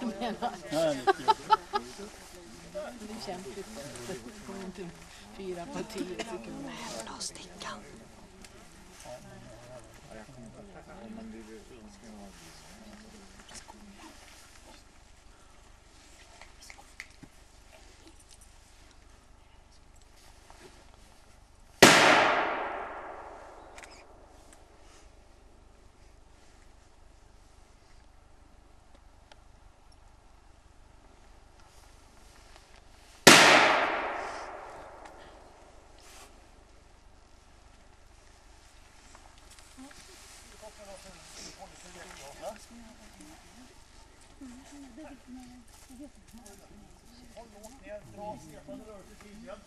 jag menar. Det är kämpigt. Det kommer inte fyra på tio sekunder. Håll lågt ner, dra svepande rörelse i igen.